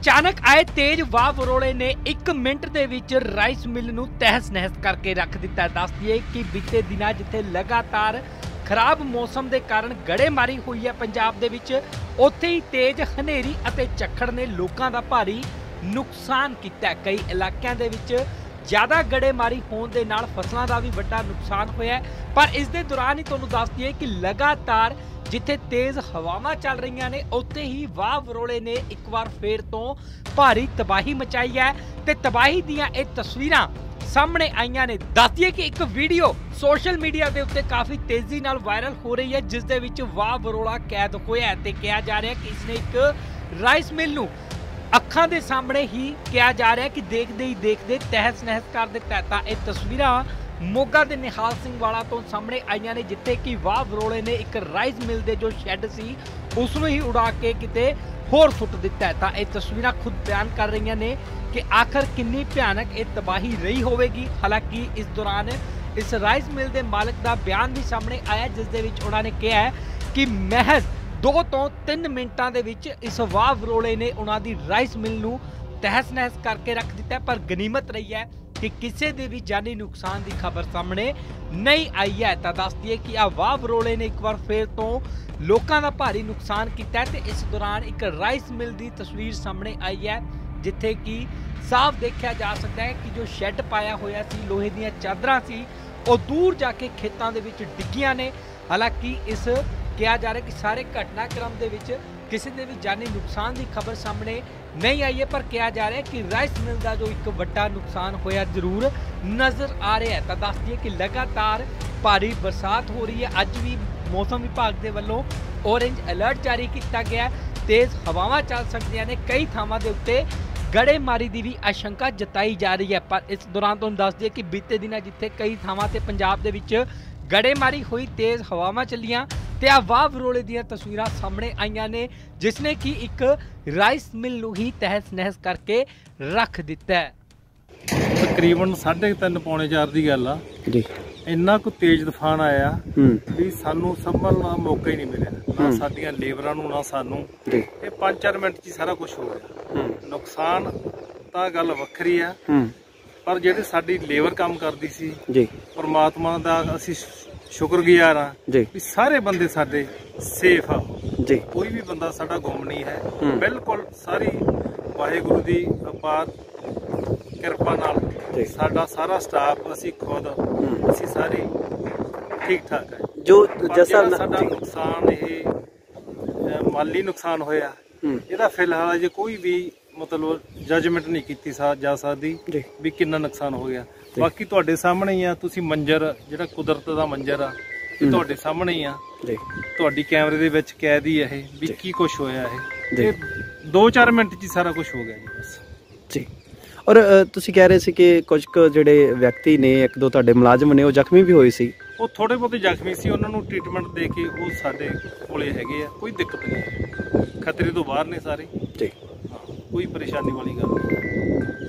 ਅਚਾਨਕ ਆਏ ਤੇਜ਼ ਵਾਹ ਵਰੋਲੇ ਨੇ 1 ਮਿੰਟ ਦੇ ਵਿੱਚ ਰਾਈਸ ਮਿਲ ਨੂੰ ਤਹਿਸ ਨਹਿਸ ਕਰਕੇ ਰੱਖ ਦਿੱਤਾ। ਦੱਸ ਦਈਏ ਕਿ ਬੀਤੇ ਦਿਨਾਂ ਜਿੱਥੇ ਲਗਾਤਾਰ ਖਰਾਬ ਮੌਸਮ ਦੇ ਕਾਰਨ ਗੜੇਮਾਰੀ ਹੋਈ ਹੈ ਪੰਜਾਬ ਦੇ ਵਿੱਚ, ਉੱਥੇ ਹੀ ਤੇਜ਼ ਹਨੇਰੀ ਅਤੇ ਝੱਖੜ ਨੇ ਲੋਕਾਂ ਦਾ ਭਾਰੀ ਨੁਕਸਾਨ ਕੀਤਾ ਕਈ ਇਲਾਕਿਆਂ ਦੇ ਵਿੱਚ ਜ਼ਿਆਦਾ ਗੜੇਮਾਰੀ ਹੋਣ ਦੇ ਨਾਲ ਫਸਲਾਂ ਦਾ ਵੀ ਵੱਡਾ ਨੁਕਸਾਨ ਹੋਇਆ ਪਰ ਇਸ ਦੇ ਦੌਰਾਨ ਹੀ ਤੁਹਾਨੂੰ ਦੱਸ ਦਈਏ ਕਿ ਲਗਾਤਾਰ ਜਿੱਥੇ ਤੇਜ਼ ਹਵਾਵਾਂ ਚੱਲ ਰਹੀਆਂ ਨੇ, ਉੱਥੇ ਹੀ ਵਾਹ ਵਰੋਲੇ ਨੇ ਇੱਕ ਵਾਰ ਫੇਰ ਤੋਂ ਭਾਰੀ ਤਬਾਹੀ ਮਚਾਈ ਹੈ ਤੇ ਤਬਾਹੀ ਦੀਆਂ ਇਹ ਤਸਵੀਰਾਂ ਸਾਹਮਣੇ ਆਈਆਂ ਨੇ। ਦੱਸਦੀਏ ਕਿ ਇੱਕ ਵੀਡੀਓ ਸੋਸ਼ਲ ਮੀਡੀਆ ਦੇ ਉੱਤੇ ਕਾਫੀ ਤੇਜ਼ੀ ਨਾਲ ਵਾਇਰਲ ਹੋ ਰਹੀ ਹੈ, ਜਿਸ ਦੇ ਵਿੱਚ ਵਾਹ ਵਰੋਲਾ ਕੈਦ ਹੋਇਆ ਹੈ ਤੇ ਕਿਹਾ ਜਾ ਰਿਹਾ ਕਿ ਇਸਨੇ ਇੱਕ ਰਾਈਸ ਮਿਲ ਨੂੰ ਅੱਖਾਂ ਦੇ ਸਾਹਮਣੇ ਹੀ ਕਿਹਾ ਜਾ ਰਿਹਾ ਕਿ ਦੇਖਦੇ ਹੀ ਦੇਖਦੇ ਤਹਿਸ ਨਹਿਸ ਕਰ ਦਿੱਤਾ ਤਾਂ ਇਹ ਤਸਵੀਰਾਂ ਮੋਗਾ ਦੇ ਨਿਹਾਲ ਸਿੰਘ ਵਾਲਾ ਤੋਂ ਸਾਹਮਣੇ ਆਈਆਂ ਨੇ, ਜਿੱਥੇ ਕਿ ਵਾਹ ਵਰੋਲੇ ਨੇ ਇੱਕ ਰਾਈਸ ਮਿਲ ਦੇ ਜੋ ਸ਼ੈੱਡ ਸੀ, ਉਸ ਨੂੰ ਹੀ ਉਡਾ ਕੇ ਕਿਤੇ ਹੋਰ ਸੁੱਟ ਦਿੱਤਾ ਤਾਂ ਇਹ ਤਸਵੀਰਾਂ ਖੁਦ ਬਿਆਨ ਕਰ ਰਹੀਆਂ ਨੇ ਕਿ ਆਖਰ ਕਿੰਨੀ ਭਿਆਨਕ ਇਹ ਤਬਾਹੀ ਰਹੀ ਹੋਵੇਗੀ। ਹਾਲਾਂਕਿ ਇਸ ਦੌਰਾਨ ਇਸ ਰਾਈਸ ਮਿਲ ਦੇ ਮਾਲਕ ਦਾ ਬਿਆਨ ਵੀ ਸਾਹਮਣੇ ਆਇਆ, ਜਿਸ ਦੇ ਵਿੱਚ ਉਹਨਾਂ ਨੇ ਕਿਹਾ ਹੈ ਕਿ ਮਹਿਜ਼ 2 ਤੋਂ 3 ਮਿੰਟਾਂ ਦੇ ਵਿੱਚ ਇਸ ਵਾਹ ਵਰੋਲੇ ਨੇ ਉਹਨਾਂ ਦੀ ਰਾਈਸ ਮਿਲ ਨੂੰ ਤਹਿਸ ਨਹਿਸ ਕਰਕੇ ਰੱਖ ਦਿੱਤਾ ਪਰ ਗਨੀਮਤ ਰਹੀ ਹੈ ਕਿ ਕਿਸੇ ਦੇ ਵੀ ਜਾਨੀ ਨੁਕਸਾਨ ਦੀ ਖਬਰ ਸਾਹਮਣੇ ਨਹੀਂ ਆਈ ਹੈ। ਤਾਂ ਦੱਸ ਦਈਏ ਕਿ ਆ ਵਾਹ ਵਰੋਲੇ ਨੇ ਇੱਕ ਵਾਰ ਫੇਰ ਤੋਂ ਲੋਕਾਂ ਦਾ ਭਾਰੀ ਨੁਕਸਾਨ ਕੀਤਾ ਹੈ ਤੇ ਇਸ ਦੌਰਾਨ ਇੱਕ ਰਾਈਸ ਮਿਲ ਦੀ ਤਸਵੀਰ ਸਾਹਮਣੇ ਆਈ ਹੈ, ਜਿੱਥੇ ਕਿ ਸਾਫ਼ ਦੇਖਿਆ ਜਾ ਸਕਦਾ ਹੈ ਕਿ ਜੋ ਸ਼ੈੱਡ ਪਾਇਆ ਹੋਇਆ ਸੀ, ਲੋਹੇ ਦੀਆਂ ਚਾਦਰਾਂ ਸੀ, ਉਹ ਦੂਰ ਜਾ ਕੇ ਖੇਤਾਂ ਦੇ ਵਿੱਚ ਡਿੱਗੀਆਂ ਨੇ। ਹਾਲਾਂਕਿ ਇਸ ਕਿਹਾ ਜਾ ਰਿਹਾ ਕਿ ਸਾਰੇ ਘਟਨਾਕ੍ਰਮ ਦੇ ਵਿੱਚ ਕਿਸੇ ਦੇ ਵੀ ਜਾਨੀ ਨੁਕਸਾਨ ਦੀ ਖਬਰ ਸਾਹਮਣੇ ਨਹੀਂ ਆਈ ਹੈ, ਪਰ ਕਿਹਾ ਜਾ ਰਿਹਾ ਹੈ ਕਿ ਰਾਈਸ ਮਿਲ ਦਾ ਜੋ ਇੱਕ ਵੱਡਾ ਨੁਕਸਾਨ ਹੋਇਆ ਜ਼ਰੂਰ ਨਜ਼ਰ ਆ ਰਿਹਾ ਹੈ। ਤਾਂ ਦੱਸ ਦਈਏ ਕਿ ਲਗਾਤਾਰ ਭਾਰੀ ਬਰਸਾਤ ਹੋ ਰਹੀ ਹੈ। ਅੱਜ ਵੀ ਮੌਸਮ ਵਿਭਾਗ ਦੇ ਵੱਲੋਂ ਔਰੇਂਜ ਅਲਰਟ ਜਾਰੀ ਕੀਤਾ ਗਿਆ ਹੈ। ਤੇਜ਼ ਹਵਾਵਾਂ ਚੱਲ ਸਕਦੀਆਂ ਨੇ। ਕਈ ਥਾਵਾਂ ਦੇ ਉੱਤੇ ਗੜੇਮਾਰੀ ਦੀ ਵੀ ਆਸ਼ੰਕਾ ਜਤਾਈ ਜਾ ਰਹੀ ਹੈ। ਪਰ ਇਸ ਦੌਰਾਨ ਤੁਹਾਨੂੰ ਦੱਸ ਦਈਏ ਕਿ ਬੀਤੇ ਦਿਨਾਂ ਜਿੱਥੇ ਕਈ ਥਾਵਾਂ ਤੇ ਪੰਜਾਬ ਦੇ ਵਿੱਚ ਗੜੇਮਾਰੀ ਹੋਈ ਤੇਜ਼ ਹਵਾਵਾਂ ਚੱਲੀਆਂ ਤੇ ਆ ਵਾਹ ਵਰੋਲੇ ਦੀਆਂ ਤਸਵੀਰਾਂ ਸਾਹਮਣੇ ਆਈਆਂ ਨੇ ਜਿਸ ਨੇ ਕਿ ਇੱਕ ਰਾਈਸ ਮਿਲ ਨੂੰ ਹੀ ਤਹਿਸ ਨਹਿਸ ਕਰਕੇ ਰੱਖ ਦਿੱਤਾ ਹੈ। ਤਕਰੀਬਨ 3:30 ਪੌਣੇ 4 ਦੀ ਗੱਲ ਆ। ਜੀ। ਇੰਨਾ ਕੁ ਤੇਜ਼ ਤੂਫਾਨ ਆਇਆ ਵੀ ਸਾਨੂੰ ਸੰਭਲਣ ਦਾ ਮੌਕਾ ਹੀ ਨਹੀਂ ਮਿਲਿਆ। ਨਾ। ਸਾਡੀਆਂ ਲੇਬਰਾਂ ਨੂੰ ਨਾ ਸਾਨੂੰ। ਇਹ 5-4 ਮਿੰਟ 'ਚ ਹੀ ਸਾਰਾ ਕੁਝ ਹੋ ਗਿਆ। ਨੁਕਸਾਨ ਤਾਂ ਗੱਲ ਵੱਖਰੀ ਆ। ਪਰ ਜਿਹੜੇ ਸਾਡੀ ਲੇਬਰ ਕੰਮ ਕਰਦੀ ਸੀ ਜੀ। ਪਰਮਾਤਮਾ ਦਾ ਅਸੀਂ ਸ਼ੁਕਰਗੁਜ਼ਾਰ ਆ ਜੀ। ਵੀ ਸਾਰੇ ਬੰਦੇ ਸਾਡੇ ਸੇਫ ਆ। ਜੀ। ਕੋਈ ਵੀ ਬੰਦਾ ਸਾਡਾ ਗੁੰਮ ਨਹੀਂ ਹੈ। ਬਿਲਕੁਲ ਸਾਰੀ ਵਾਹਿਗੁਰੂ ਦੀ ਅਪਾਰ ਕਿਰਪਾ ਨਾਲ। ਸਾਡਾ ਸਾਰਾ ਸਟਾਫ ਅਸੀਂ ਖੁਦ। ਅਸੀਂ ਸਾਰੇ ਠੀਕ ਠਾਕ ਹੈ। ਜੋ ਜੈਸਾ ਸਾਡਾ ਨੁਕਸਾਨ ਇਹ ਮਾਲੀ ਨੁਕਸਾਨ ਹੋਇਆ ਇਹਦਾ ਫਿਲਹਾਲ ਜੇ ਕੋਈ ਵੀ ਮਤਲਬ ਜਜਮੈਂਟ ਨਹੀਂ ਕੀਤੀ ਸਾ ਜਾ ਸਕਦੀ ਵੀ ਕਿੰਨਾ ਨੁਕਸਾਨ ਹੋ ਗਿਆ। ਬਾਕੀ ਤੁਹਾਡੇ ਸਾਹਮਣੇ ਹੀ ਆ ਤੁਸੀਂ ਮੰਜ਼ਰ ਜਿਹੜਾ ਕੁਦਰਤ ਦਾ ਮੰਜ਼ਰ ਆ ਇਹ। ਤੁਹਾਡੇ ਸਾਹਮਣੇ ਹੀ ਆ ਤੁਹਾਡੀ ਕੈਮਰੇ ਦੇ ਵਿੱਚ ਕੈਦ ਹੀ ਇਹ ਵੀ। ਕੀ ਕੁਝ ਹੋਇਆ ਇਹ। ਇਹ 2-4 ਮਿੰਟ 'ਚ ਸਾਰਾ ਕੁਝ ਹੋ ਗਿਆ ਜੀ ਬਸ ਜੀ ਔਰ ਤੁਸੀਂ ਕਹਿ ਰਹੇ ਸੀ ਕਿ ਕੁਝ ਕੁ ਜਿਹੜੇ ਵਿਅਕਤੀ ਨੇ ਇੱਕ ਦੋ ਤੁਹਾਡੇ ਮੁਲਾਜ਼ਮ ਨੇ ਉਹ ਜ਼ਖਮੀ ਵੀ ਹੋਏ ਸੀ ਉਹ ਥੋੜੇ ਬਹੁਤੇ ਜ਼ਖਮੀ ਸੀ ਉਹਨਾਂ ਨੂੰ ਟ੍ਰੀਟਮੈਂਟ ਦੇ ਕੇ ਉਹ ਸਾਡੇ ਕੋਲੇ ਹੈਗੇ ਆ ਕੋਈ ਦਿੱਕਤ ਨਹੀਂ। ਖਤਰੇ ਤੋਂ ਬਾਹਰ ਨੇ ਸਾਰੇ ਜੀ ਹਾਂ, ਕੋਈ ਪਰੇਸ਼ਾਨੀ ਵਾਲੀ ਗੱਲ ਨਹੀਂ।